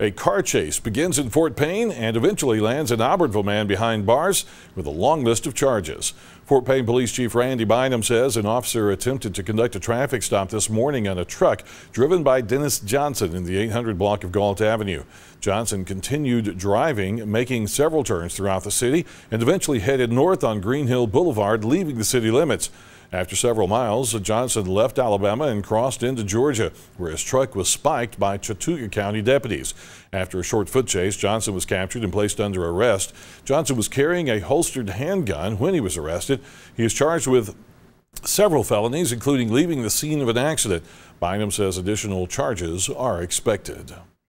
A car chase begins in Fort Payne and eventually lands an Albertville man behind bars with a long list of charges. Fort Payne Police Chief Randy Bynum says an officer attempted to conduct a traffic stop this morning on a truck driven by Dennis Johnson in the 800 block of Gault Avenue. Johnson continued driving, making several turns throughout the city and eventually headed north on Green Hill Boulevard, leaving the city limits. After several miles, Johnson left Alabama and crossed into Georgia, where his truck was spiked by Chattooga County deputies. After a short foot chase, Johnson was captured and placed under arrest. Johnson was carrying a holstered handgun when he was arrested. He is charged with several felonies, including leaving the scene of an accident. Bynum says additional charges are expected.